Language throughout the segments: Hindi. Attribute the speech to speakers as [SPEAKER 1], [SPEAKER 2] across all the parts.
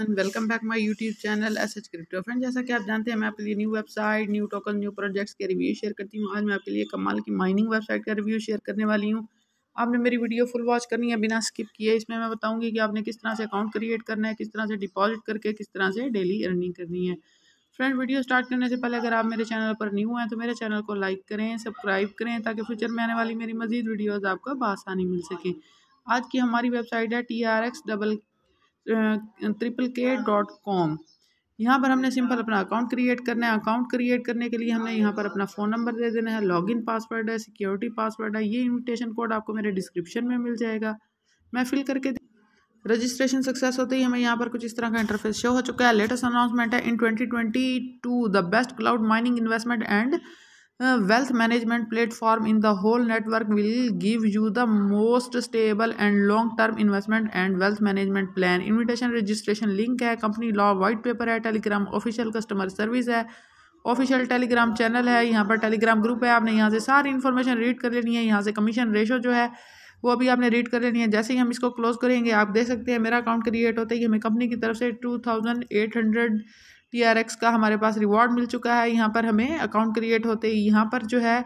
[SPEAKER 1] Welcome back my YouTube channel S H crypto friend जैसा कि आप जानते हैं, मैं आपके लिए new website new token new projects के रिव्यू शेयर करती हूँ। आज मैं आपके लिए कमाल की माइनिंग वेबसाइट का रिव्यू शेयर करने वाली हूँ। आपने मेरी वीडियो फुल वॉच करनी है, बिना स्किप किए। इसमें मैं बताऊँगी कि आपने किस तरह से अकाउंट क्रिएट करना है, किस तरह से डिपॉजिट करके, किस तरह से डेली अर्निंग करनी है। फ्रेंड वीडियो स्टार्ट करने से पहले अगर आप मेरे चैनल पर न्यू हैं तो मेरे चैनल को लाइक करें सब्सक्राइब करें, ताकि फ्यूचर में आने वाली मेरी मजीद वीडियोज़ आपको बसानी मिल सके। आज की हमारी वेबसाइट है T R X double triple K dot com यहाँ पर हमने सिंपल अपना अकाउंट क्रिएट करना है। अकाउंट क्रिएट करने के लिए हमने यहाँ पर अपना फ़ोन नंबर दे देना है। लॉगिन पासवर्ड है सिक्योरिटी पासवर्ड है। ये इनविटेशन कोड आपको मेरे डिस्क्रिप्शन में मिल जाएगा। मैं फिल करके रजिस्ट्रेशन सक्सेस होते ही हमें यहाँ पर कुछ इस तरह का इंटरफेस शो हो चुका है। लेटेस्ट अनाउंसमेंट है। In twenty twenty two the best cloud mining investment and wealth management platform in the whole network will give you the most stable and long term investment and wealth management plan. Invitation, registration, link है कंपनी लॉ वाइट पेपर है टेलीग्राम ऑफिशियल कस्टमर सर्विस है ऑफिशियल टेलीग्राम चैनल है, यहाँ पर टेलीग्राम ग्रुप है, आपने यहाँ से सारी इन्फॉर्मेशन रीड कर लेनी है, यहाँ से कमीशन रेशो जो है, वो अभी आपने रीड कर लेनी है। जैसे ही हम इसको क्लोज करेंगे, आप देख सकते हैं मेरा अकाउंट क्रिएट होता है हमें कंपनी की तरफ़ से two thousand eight hundred T R X का हमारे पास रिवॉर्ड मिल चुका है। यहाँ पर हमें अकाउंट क्रिएट होते ही यहाँ पर जो है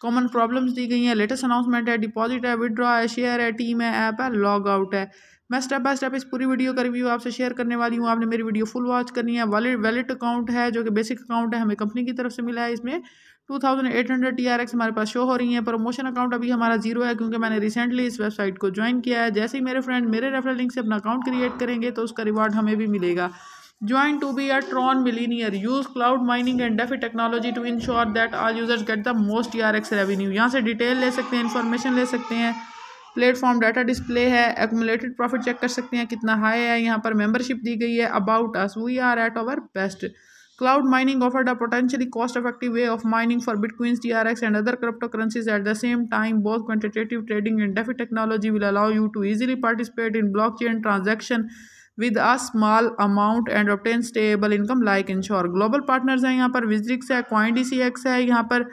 [SPEAKER 1] कॉमन प्रॉब्लम्स दी गई हैं। लेटेस्ट अनाउंसमेंट है डिपॉजिट है विड्रॉ है शेयर है टीम है ऐप है लॉग आउट है। मैं स्टेप बाय स्टेप इस पूरी वीडियो का रिव्यू आपसे शेयर करने वाली हूँ। आपने मेरी वीडियो फुल वॉच करनी है। वैलिड वैलिड अकाउंट है जो कि बेसिक अकाउंट है। हमें कंपनी की तरफ़ से मिला है इसमें। Two thousand eight hundred T R X हमारे पास शो हो रही है। प्रमोशन अकाउंट अभी हमारा ज़ीरो है क्योंकि मैंने रिसेंटली इस वेबसाइट को ज्वाइन किया है। जैसे ही मेरे फ्रेंड मेरे रेफरल लिंक से अपना अकाउंट क्रिएट करेंगे तो उसका रिवॉर्ड हमें भी मिलेगा। Join to be our Tron millionaire use cloud mining and DeFi technology to ensure that our users get the most R X revenue यहाँ से डिटेल ले सकते हैं इन्फॉर्मेशन ले सकते हैं। प्लेटफॉर्म डाटा डिस्प्ले है एकमुलेटेड प्रॉफिट चेक कर सकते हैं, कितना हाई है, यहाँ पर मेंबरशिप दी गई है about us we are at our best cloud mining offer the potentially cost effective way of mining for bitcoins D R X and other cryptocurrencies at the same time both quantitative trading and DeFi technology will allow you to easily participate in blockchain transaction with a small amount and obtain stable income like ensure global partners हैं यहाँ पर विजिक्स है कॉइन डी है, यहाँ पर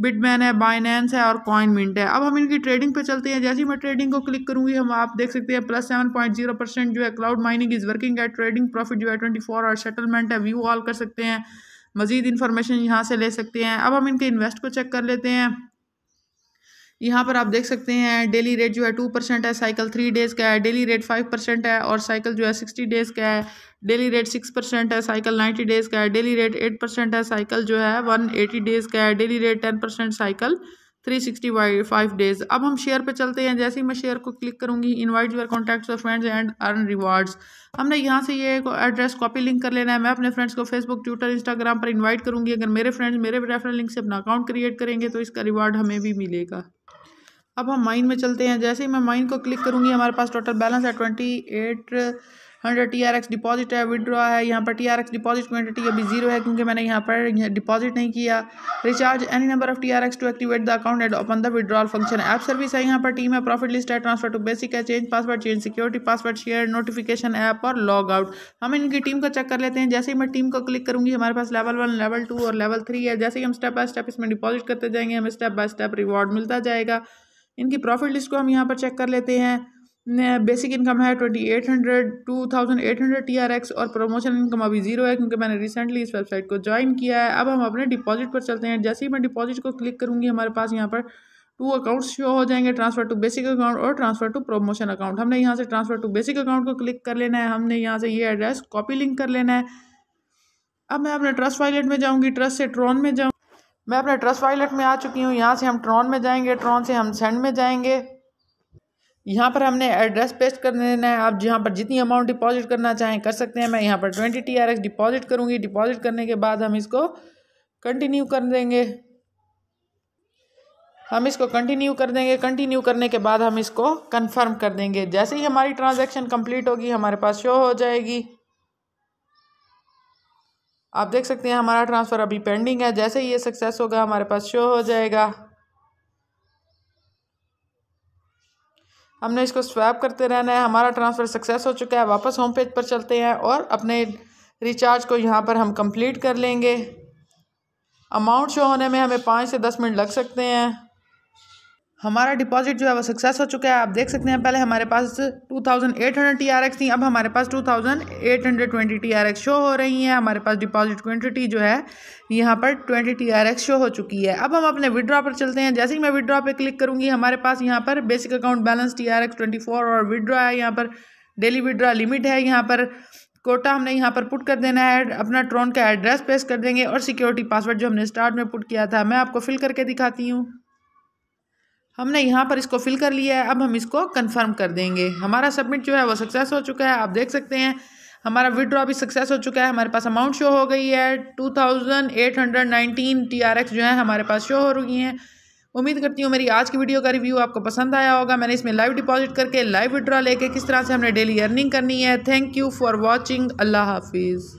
[SPEAKER 1] बिटमैन है बाइनेंस है और कॉइन मिंट है। अब हम इनकी ट्रेडिंग पे चलते हैं। जैसे ही मैं ट्रेडिंग को क्लिक करूँगी, हम आप देख सकते हैं plus seven point zero percent जो है क्लाउड माइनिंग इज़ वर्किंग है ट्रेडिंग प्रॉफिट जो है ट्वेंटी फोर आवर सेटलमेंट है। व्यू ऑल कर सकते हैं। मजीद इन्फॉर्मेशन यहाँ से ले सकते हैं। अब हम इनके इन्वेस्ट को चेक कर लेते हैं। यहाँ पर आप देख सकते हैं डेली रेट जो है टू परसेंट है साइकिल थ्री डेज़ का है डेली रेट फाइव परसेंट है और साइकिल जो है सिक्सटी डेज़ का है डेली रेट सिक्स परसेंट है साइकिल नाइन्टी डेज़ का है डेली रेट एट परसेंट है साइकिल जो है वन एटी डेज़ का है daily rate ten percent cycle three sixty Y five days अब हम शेयर पे चलते हैं, जैसे ही मैं शेयर को क्लिक करूँगी इनवाइट यूर कॉन्टैक्ट्स और फ्रेंड्स एंड अर्न रिवार्ड्स हमने यहाँ से ये एड्रेस कॉपी लिंक कर लेना है, मैं अपने फ्रेंड्स को फेसबुक ट्विटर इंस्टाग्राम पर इन्वाइट करूँगी, अगर मेरे फ्रेंड्स मेरे रेफरल लिंक से अपना अकाउंट क्रिएट करेंगे तो इसका रिवार्ड हमें भी मिलेगा। अब हम माइन में चलते हैं। जैसे ही मैं माइन को क्लिक करूँगी, हमारे पास टोटल बैलेंस है twenty eight hundred T R X deposit है विड्रॉ है। यहाँ पर T R X deposit quantity अभी ज़ीरो है क्योंकि मैंने यहाँ पर डिपॉजिट नहीं किया। Recharge any number of T R X to activate the account and open the withdrawal function app service है यहाँ पर टीम है प्रॉफिट लिस्ट है ट्रांसफ़र टू बेसिक है change password change security password share notification app और लॉग आउट हम इनकी टीम को चेक कर लेते हैं। जैसे ही मैं टीम को क्लिक करूँगी, हमारे पास लेवल वन लेवल टू और लेवल थ्री है। जैसे ही हम स्टेप बाय स्टेप इसमें डिपॉजिट करते जाएँगे, हमें स्टेप बाय स्टेप रिवॉर्ड मिलता जाएगा। इनकी प्रॉफिट लिस्ट को हम यहाँ पर चेक कर लेते हैं। बेसिक इनकम है twenty eight hundred, two thousand eight hundred T R X और प्रमोशन इनकम अभी ज़ीरो है क्योंकि मैंने रिसेंटली इस वेबसाइट को ज्वाइन किया है। अब हम अपने डिपॉजिट पर चलते हैं। जैसे ही मैं डिपॉजिट को क्लिक करूँगी, हमारे पास यहाँ पर टू अकाउंट्स शो हो जाएँगे ट्रांसफ़र टू बेसिक अकाउंट और ट्रांसफ़र टू प्रमोशन अकाउंट हमने यहाँ से ट्रांसफ़र टू बेसिक अकाउंट को क्लिक कर लेना है। हमने यहाँ से ये एड्रेस कॉपी लिंक कर लेना है। अब मैं अपने ट्रस्ट वॉलेट में जाऊँगी। ट्रस्ट से ट्रॉन में जाऊँ मैं अपने ट्रस्ट वाइलेट में आ चुकी हूँ। यहाँ से हम ट्रॉन में जाएँगे, ट्रॉन से हम सेंड में जाएँगे। यहाँ पर हमने एड्रेस पेस्ट कर देना है। आप जहाँ पर जितनी अमाउंट डिपॉजिट करना चाहें कर सकते हैं। मैं यहाँ पर twenty T R X deposit करूँगी। डिपॉजिट करने के बाद हम इसको कंटिन्यू कर देंगे। हम इसको कंटिन्यू कर देंगे। कंटिन्यू करने के बाद हम इसको कंफर्म कर देंगे। जैसे ही हमारी ट्रांजैक्शन कंप्लीट होगी, हमारे पास शो हो जाएगी। आप देख सकते हैं हमारा ट्रांसफ़र अभी पेंडिंग है। जैसे ही ये सक्सेस होगा, हमारे पास शो हो जाएगा। हमने इसको स्वैप करते रहना है। हमारा ट्रांसफ़र सक्सेस हो चुका है। वापस होम पेज पर चलते हैं और अपने रिचार्ज को यहाँ पर हम कंप्लीट कर लेंगे। अमाउंट शो होने में हमें पाँच से दस मिनट लग सकते हैं। हमारा डिपॉजिट जो है वो सक्सेस हो चुका है। आप देख सकते हैं, पहले हमारे पास 2800 टी आर एक्स थी, अब हमारे पास 2820 टी आर एक्स शो हो रही हैं। हमारे पास डिपॉजिट क्वांटिटी जो है, यहाँ पर 20 टी आर एक्स शो हो चुकी है। अब हम अपने विड्रॉ पर चलते हैं। जैसे ही मैं विड्रॉ पर क्लिक करूँगी, हमारे पास यहाँ पर basic account balance T R और विड्रॉ है। यहाँ पर डेली विड्रॉ लिमिट है। यहाँ पर कोटा हमने यहाँ पर पुट कर देना है। अपना ट्रोन का एड्रेस पेश कर देंगे और सिक्योरिटी पासवर्ड जो हमने स्टार्ट में पुट किया था, मैं आपको फिल करके दिखाती हूँ। हमने यहाँ पर इसको फिल कर लिया है, अब हम इसको कंफर्म कर देंगे। हमारा सबमिट जो है वो सक्सेस हो चुका है, आप देख सकते हैं। हमारा विड्रॉ भी सक्सेस हो चुका है, हमारे पास अमाउंट शो हो गई है। Two thousand eight hundred nineteen T R X जो है हमारे पास शो हो रही हैं। उम्मीद करती हूँ मेरी आज की वीडियो का रिव्यू आपको पसंद आया होगा। मैंने इसमें लाइव डिपॉजिट करके लाइव विड्रॉ लेके किस तरह से हमने डेली अर्निंग करनी है। थैंक यू फॉर वॉचिंग अल्लाह हाफिज़।